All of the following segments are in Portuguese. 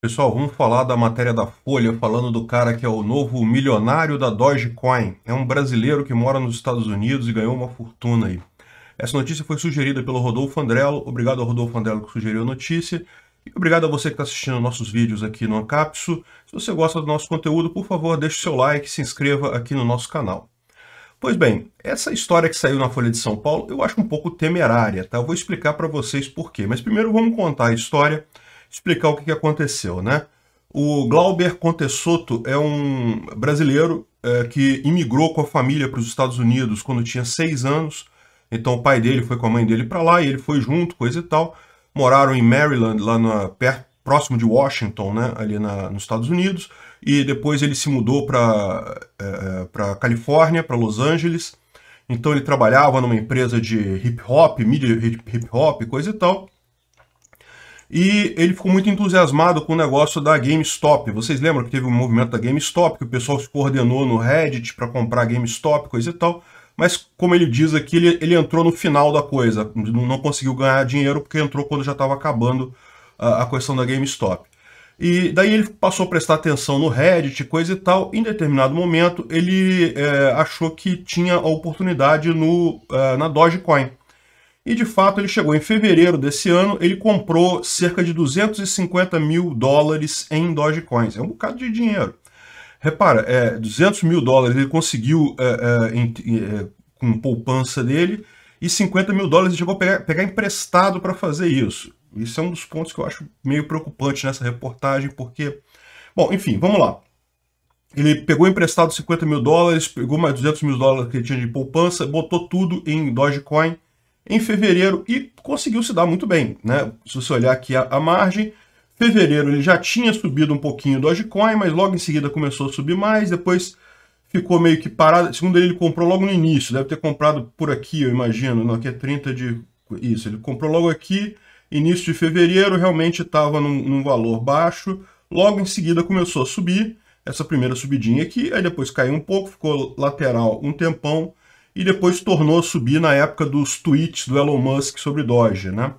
Pessoal, vamos falar da matéria da Folha, falando do cara que é o novo milionário da Dogecoin. É um brasileiro que mora nos Estados Unidos e ganhou uma fortuna aí. Essa notícia foi sugerida pelo Rodolfo Andrello. Obrigado ao Rodolfo Andrello que sugeriu a notícia. E obrigado a você que está assistindo nossos vídeos aqui no Ancapsu. Se você gosta do nosso conteúdo, por favor, deixe seu like e se inscreva aqui no nosso canal. Pois bem, essa história que saiu na Folha de São Paulo eu acho um pouco temerária, tá? Eu vou explicar para vocês por quê. Mas primeiro vamos contar a história explicar o que, aconteceu, né? O Glauber Contessoto é um brasileiro é, que imigrou com a família para os Estados Unidos quando tinha seis anos. Então o pai dele foi com a mãe dele para lá e ele foi junto, coisa e tal. Moraram em Maryland, lá na, perto, próximo de Washington, né, ali na, nos Estados Unidos. E depois ele se mudou para é, para Califórnia, para Los Angeles. Então ele trabalhava numa empresa de hip hop, mídia hip hop, coisa e tal. E ele ficou muito entusiasmado com o negócio da GameStop. Vocês lembram que teve um movimento da GameStop, que o pessoal se coordenou no Reddit para comprar GameStop, coisa e tal. Mas, como ele diz aqui, ele, ele entrou no final da coisa. Não conseguiu ganhar dinheiro porque entrou quando já estava acabando a, a questão da GameStop. E daí ele passou a prestar atenção no Reddit, coisa e tal. Em determinado momento, ele é, achou que tinha a oportunidade no, uh, na Dogecoin. E de fato ele chegou em fevereiro desse ano, ele comprou cerca de 250 mil dólares em Dogecoins. É um bocado de dinheiro. Repara, é, 200 mil dólares ele conseguiu é, é, em, é, com poupança dele e 50 mil dólares ele chegou a pegar, pegar emprestado para fazer isso. Isso é um dos pontos que eu acho meio preocupante nessa reportagem, porque... Bom, enfim, vamos lá. Ele pegou emprestado 50 mil dólares, pegou mais 200 mil dólares que ele tinha de poupança, botou tudo em Dogecoin em fevereiro e conseguiu se dar muito bem. Né? Se você olhar aqui a, a margem, fevereiro ele já tinha subido um pouquinho o Dogecoin, mas logo em seguida começou a subir mais, depois ficou meio que parado. Segundo ele, ele comprou logo no início, deve ter comprado por aqui, eu imagino, não, aqui é 30 de... Isso, ele comprou logo aqui, início de fevereiro, realmente estava num, num valor baixo, logo em seguida começou a subir, essa primeira subidinha aqui, aí depois caiu um pouco, ficou lateral um tempão, e depois tornou a subir na época dos tweets do Elon Musk sobre Doge, né?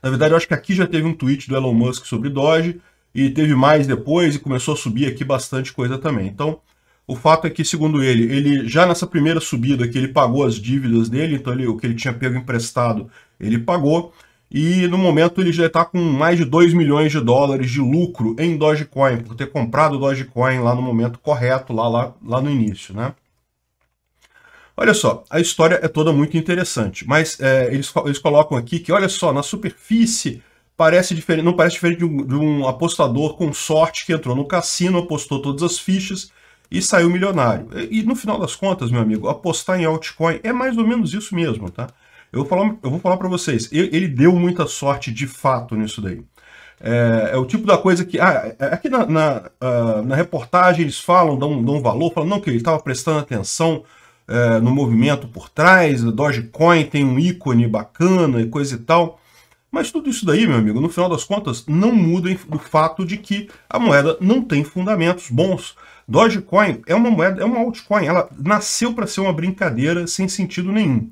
Na verdade, eu acho que aqui já teve um tweet do Elon Musk sobre Doge, e teve mais depois, e começou a subir aqui bastante coisa também. Então, o fato é que, segundo ele, ele já nessa primeira subida que ele pagou as dívidas dele, então ele, o que ele tinha pego emprestado, ele pagou, e no momento ele já está com mais de 2 milhões de dólares de lucro em Dogecoin, por ter comprado Dogecoin lá no momento correto, lá, lá, lá no início, né? Olha só, a história é toda muito interessante, mas é, eles, eles colocam aqui que, olha só, na superfície parece diferente, não parece diferente de um, de um, apostador com sorte que entrou no cassino, apostou todas as fichas e saiu milionário. E, e no final das contas, meu amigo, apostar em altcoin é mais ou menos isso mesmo, tá? Eu vou falar, eu vou falar para vocês, ele, deu muita sorte de fato nisso daí. É, é, o tipo da coisa que... Ah, é, aqui na, na, uh, na reportagem eles falam, dão, dão valor, falam não, que ele estava prestando atenção é, no movimento por trás, Dogecoin tem um ícone bacana e coisa e tal. Mas tudo isso daí, meu amigo, no final das contas, não muda o fato de que a moeda não tem fundamentos bons. Dogecoin é uma moeda, é uma altcoin, ela nasceu para ser uma brincadeira sem sentido nenhum.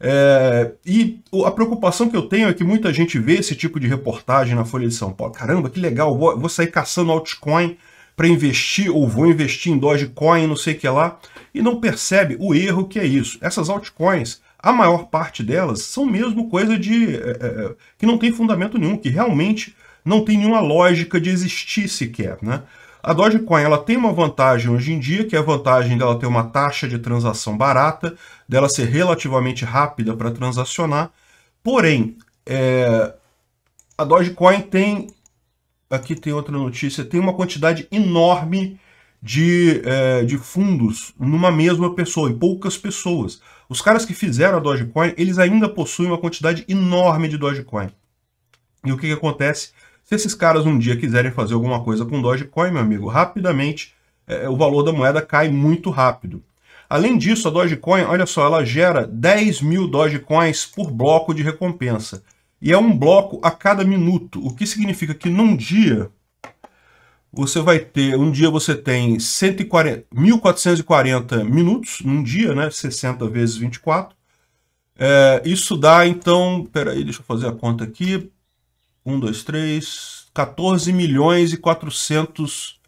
É, e a preocupação que eu tenho é que muita gente vê esse tipo de reportagem na Folha de São Paulo. Caramba, que legal, vou, vou sair caçando altcoin para investir ou vou investir em Dogecoin, não sei o que lá, e não percebe o erro que é isso. Essas altcoins, a maior parte delas são mesmo coisa de é, é, que não tem fundamento nenhum, que realmente não tem nenhuma lógica de existir sequer. Né? A Dogecoin ela tem uma vantagem hoje em dia, que é a vantagem dela ter uma taxa de transação barata, dela ser relativamente rápida para transacionar, porém, é, a Dogecoin tem aqui tem outra notícia, tem uma quantidade enorme de, é, de fundos numa mesma pessoa, em poucas pessoas. Os caras que fizeram a Dogecoin, eles ainda possuem uma quantidade enorme de Dogecoin. E o que, que acontece? Se esses caras um dia quiserem fazer alguma coisa com Dogecoin, meu amigo, rapidamente é, o valor da moeda cai muito rápido. Além disso, a Dogecoin, olha só, ela gera 10 mil Dogecoins por bloco de recompensa e é um bloco a cada minuto, o que significa que num dia você vai ter, um dia você tem 140, 1440 minutos, num dia, né, 60 vezes 24, é, isso dá então, peraí, deixa eu fazer a conta aqui, 1, 2, 3, 14 milhões e 400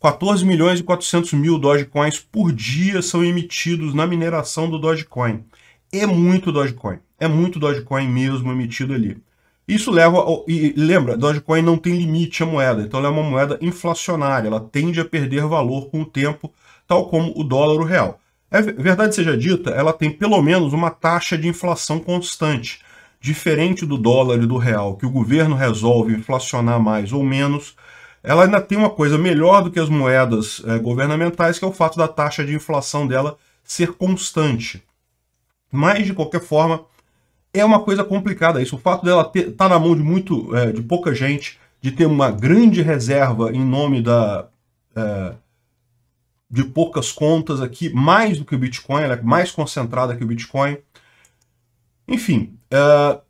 14 milhões e 400 mil Dogecoins por dia são emitidos na mineração do Dogecoin. É muito Dogecoin. É muito Dogecoin mesmo emitido ali. Isso leva. Ao, e lembra, Dogecoin não tem limite a moeda, então ela é uma moeda inflacionária, ela tende a perder valor com o tempo, tal como o dólar o real. É verdade seja dita, ela tem pelo menos uma taxa de inflação constante, diferente do dólar e do real, que o governo resolve inflacionar mais ou menos. Ela ainda tem uma coisa melhor do que as moedas é, governamentais, que é o fato da taxa de inflação dela ser constante. Mas, de qualquer forma, é uma coisa complicada isso. O fato dela estar tá na mão de muito, é, de pouca gente, de ter uma grande reserva em nome da é, de poucas contas aqui, mais do que o Bitcoin, ela é mais concentrada que o Bitcoin. Enfim, é,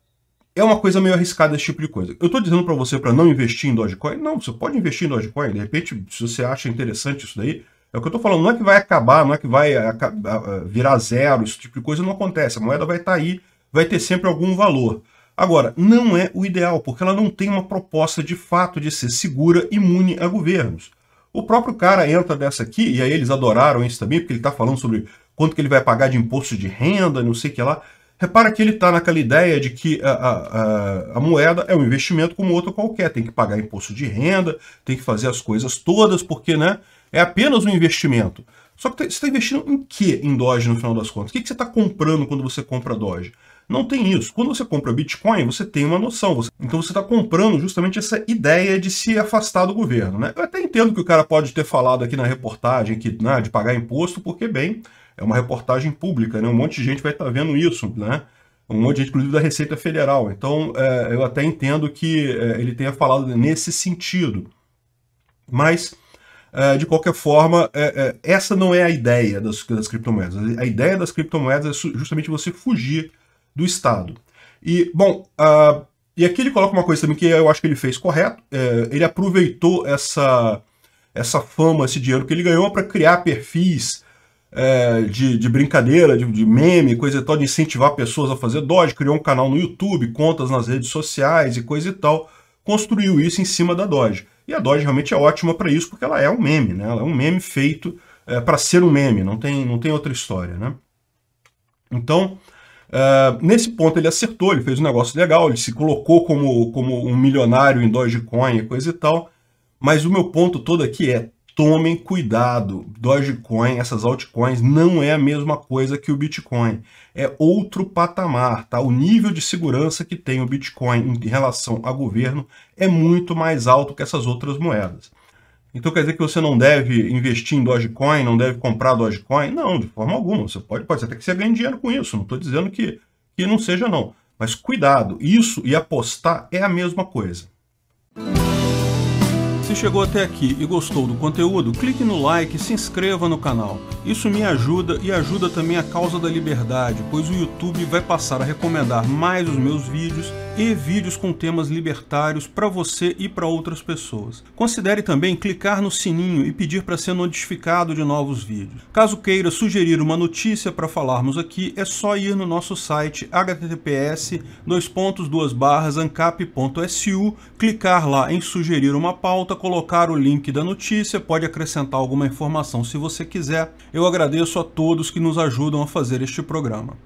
é uma coisa meio arriscada esse tipo de coisa. Eu estou dizendo para você para não investir em Dogecoin? Não, você pode investir em Dogecoin. De repente, se você acha interessante isso daí, é o que eu estou falando. Não é que vai acabar, não é que vai virar zero, esse tipo de coisa não acontece. A moeda vai estar tá aí, vai ter sempre algum valor. Agora, não é o ideal, porque ela não tem uma proposta de fato de ser segura, imune a governos. O próprio cara entra dessa aqui, e aí eles adoraram isso também, porque ele está falando sobre quanto que ele vai pagar de imposto de renda, não sei o que lá. Repara que ele está naquela ideia de que a, a, a, moeda é um investimento como outro qualquer, tem que pagar imposto de renda, tem que fazer as coisas todas, porque né, é apenas um investimento. Só que você está investindo em que em Doge no final das contas? O que, você está comprando quando você compra Doge? Não tem isso. Quando você compra Bitcoin, você tem uma noção. Então você está comprando justamente essa ideia de se afastar do governo. Né? Eu até entendo que o cara pode ter falado aqui na reportagem que, né, de pagar imposto, porque, bem, é uma reportagem pública, né? um monte de gente vai estar tá vendo isso, né? um monte de gente, inclusive da Receita Federal. Então é, eu até entendo que é, ele tenha falado nesse sentido. Mas, é, de qualquer forma, é, é, essa não é a ideia das, das criptomoedas. A ideia das criptomoedas é justamente você fugir do Estado. E, bom, uh, e aqui ele coloca uma coisa também que eu acho que ele fez correto. É, ele aproveitou essa, essa fama, esse dinheiro que ele ganhou para criar perfis é, de, de, brincadeira, de, de, meme, coisa e tal, de incentivar pessoas a fazer Doge, criou um canal no YouTube, contas nas redes sociais e coisa e tal, construiu isso em cima da Doge. E a Doge realmente é ótima para isso, porque ela é um meme, né? Ela é um meme feito é, para ser um meme, não tem, não tem outra história, né? Então, Uh, nesse ponto ele acertou, ele fez um negócio legal, ele se colocou como, como um milionário em Dogecoin e coisa e tal. Mas o meu ponto todo aqui é: tomem cuidado. Dogecoin, essas altcoins, não é a mesma coisa que o Bitcoin. É outro patamar, tá? O nível de segurança que tem o Bitcoin em relação a governo é muito mais alto que essas outras moedas. Então quer dizer que você não deve investir em Dogecoin, não deve comprar Dogecoin? Não, de forma alguma. Você pode, pode até que você ganhe dinheiro com isso. Não estou dizendo que, que não seja, não. Mas cuidado, isso e apostar é a mesma coisa. Se chegou até aqui e gostou do conteúdo, clique no like e se inscreva no canal. Isso me ajuda e ajuda também a causa da liberdade, pois o YouTube vai passar a recomendar mais os meus vídeos e vídeos com temas libertários para você e para outras pessoas. Considere também clicar no sininho e pedir para ser notificado de novos vídeos. Caso queira sugerir uma notícia para falarmos aqui, é só ir no nosso site https ancap.su, clicar lá em sugerir uma pauta, colocar o link da notícia, pode acrescentar alguma informação se você quiser. Eu agradeço a todos que nos ajudam a fazer este programa.